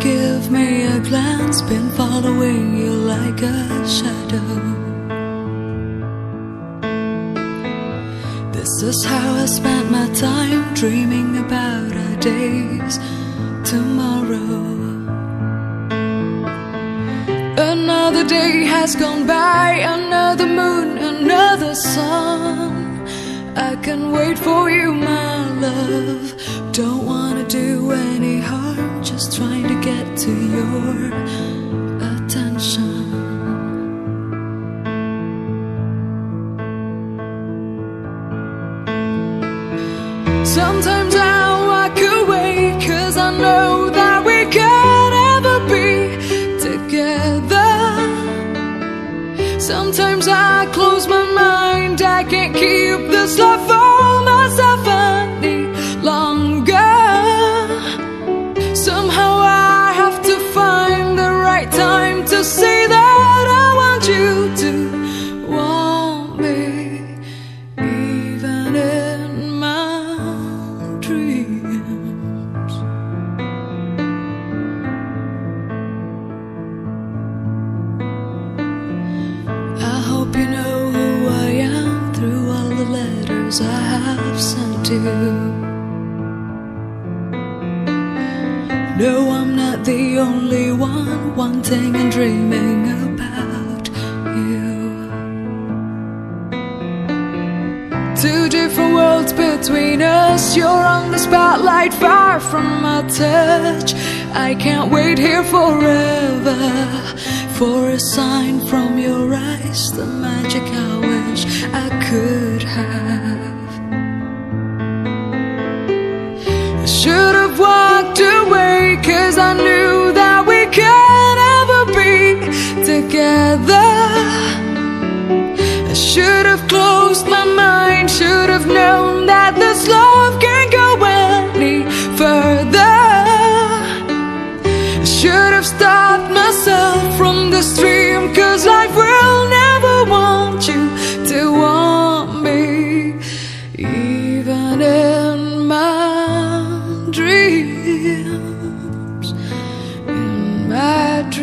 give me a glance, been following you like a shadow. This is how I spent my time dreaming about our days tomorrow. Another day has gone by, another moon, another sun. I can wait for you, my love. Sometimes I walk away, cause I know that we can't ever be together. Sometimes I close my mind, I can't keep this love for you. No, I'm not the only one wanting and dreaming about you. Two different worlds between us. You're on the spotlight, far from my touch. I can't wait here forever for a sign from your eyes, the magic I wish I could have. Knew that we could never be together. I should have closed my mind, should have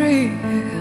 tree